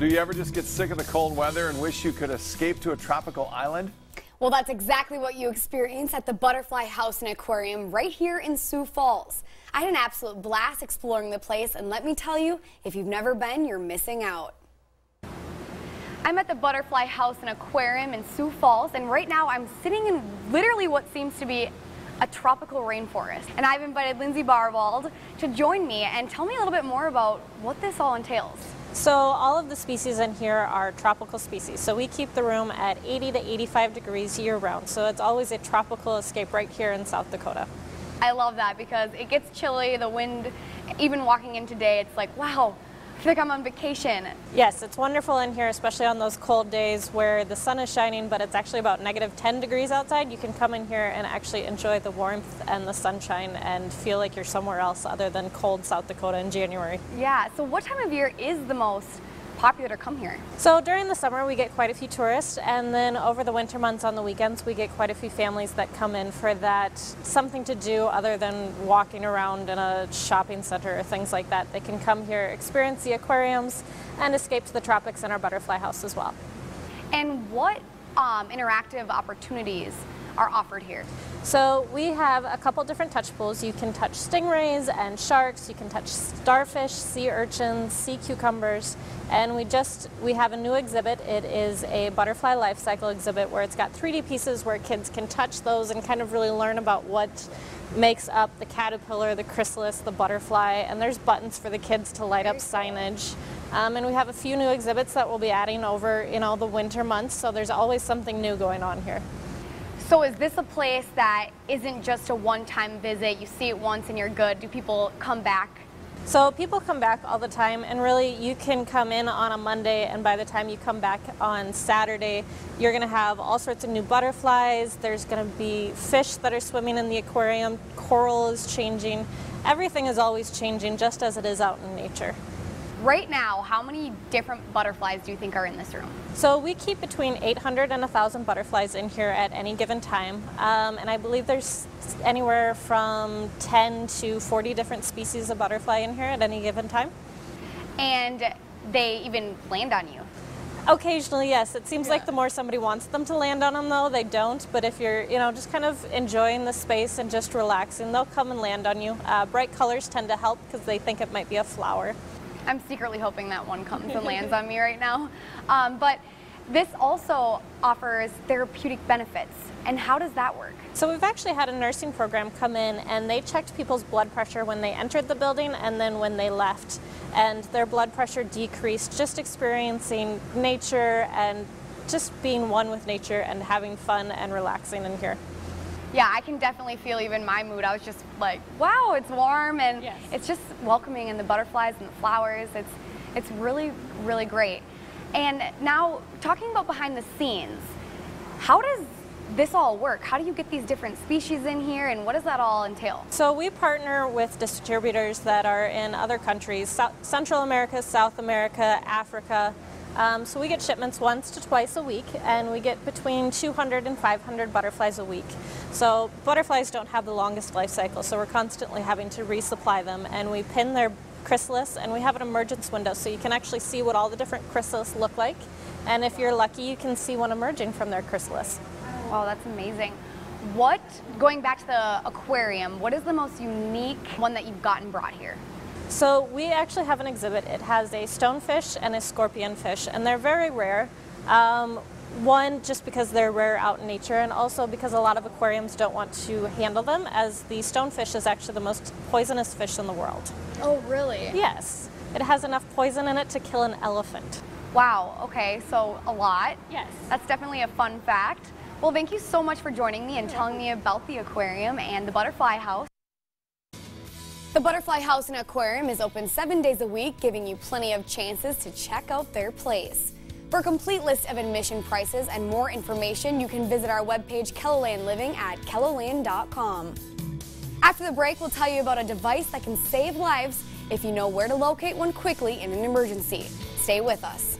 do you ever just get sick of the cold weather and wish you could escape to a tropical island? Well, that's exactly what you experience at the Butterfly House and Aquarium right here in Sioux Falls. I had an absolute blast exploring the place, and let me tell you, if you've never been, you're missing out. I'm at the Butterfly House and Aquarium in Sioux Falls, and right now I'm sitting in literally what seems to be a tropical rainforest. And I've invited Lindsay Barwald to join me and tell me a little bit more about what this all entails. So all of the species in here are tropical species. So we keep the room at 80 to 85 degrees year round. So it's always a tropical escape right here in South Dakota. I love that because it gets chilly, the wind, even walking in today, it's like, wow, I feel like I'm on vacation. Yes, it's wonderful in here, especially on those cold days where the sun is shining, but it's actually about negative 10 degrees outside. You can come in here and actually enjoy the warmth and the sunshine and feel like you're somewhere else other than cold South Dakota in January. Yeah, so what time of year is the most popular to come here? So during the summer we get quite a few tourists and then over the winter months on the weekends we get quite a few families that come in for that something to do other than walking around in a shopping center or things like that. They can come here, experience the aquariums and escape to the tropics in our butterfly house as well. And what um, interactive opportunities are offered here? So we have a couple different touch pools. You can touch stingrays and sharks, you can touch starfish, sea urchins, sea cucumbers, and we just, we have a new exhibit. It is a butterfly life cycle exhibit where it's got 3D pieces where kids can touch those and kind of really learn about what makes up the caterpillar, the chrysalis, the butterfly, and there's buttons for the kids to light up signage. Um, and we have a few new exhibits that we'll be adding over in all the winter months, so there's always something new going on here. So is this a place that isn't just a one-time visit, you see it once and you're good? Do people come back? So people come back all the time and really you can come in on a Monday and by the time you come back on Saturday you're going to have all sorts of new butterflies, there's going to be fish that are swimming in the aquarium, coral is changing, everything is always changing just as it is out in nature. Right now, how many different butterflies do you think are in this room? So we keep between 800 and 1,000 butterflies in here at any given time. Um, and I believe there's anywhere from 10 to 40 different species of butterfly in here at any given time. And they even land on you? Occasionally, yes. It seems yeah. like the more somebody wants them to land on them, though, they don't. But if you're, you know, just kind of enjoying the space and just relaxing, they'll come and land on you. Uh, bright colors tend to help because they think it might be a flower. I'm secretly hoping that one comes and lands on me right now. Um, but this also offers therapeutic benefits. And how does that work? So we've actually had a nursing program come in and they checked people's blood pressure when they entered the building and then when they left. And their blood pressure decreased just experiencing nature and just being one with nature and having fun and relaxing in here yeah, I can definitely feel even my mood. I was just like, wow, it's warm and yes. it's just welcoming and the butterflies and the flowers. It's, it's really, really great. And now talking about behind the scenes, how does this all work? How do you get these different species in here and what does that all entail? So we partner with distributors that are in other countries, South, Central America, South America, Africa, um, so we get shipments once to twice a week and we get between 200 and 500 butterflies a week. So butterflies don't have the longest life cycle so we're constantly having to resupply them and we pin their chrysalis and we have an emergence window so you can actually see what all the different chrysalis look like and if you're lucky you can see one emerging from their chrysalis. Wow, that's amazing. What, going back to the aquarium, what is the most unique one that you've gotten brought here? So we actually have an exhibit. It has a stonefish and a scorpionfish, and they're very rare. Um, one, just because they're rare out in nature, and also because a lot of aquariums don't want to handle them, as the stonefish is actually the most poisonous fish in the world. Oh, really? Yes. It has enough poison in it to kill an elephant. Wow, okay, so a lot. Yes. That's definitely a fun fact. Well, thank you so much for joining me and telling me about the aquarium and the butterfly house. The Butterfly House and Aquarium is open seven days a week, giving you plenty of chances to check out their place. For a complete list of admission prices and more information, you can visit our webpage, KELOLAND Living, at KELOLAND.com. After the break, we'll tell you about a device that can save lives if you know where to locate one quickly in an emergency. Stay with us.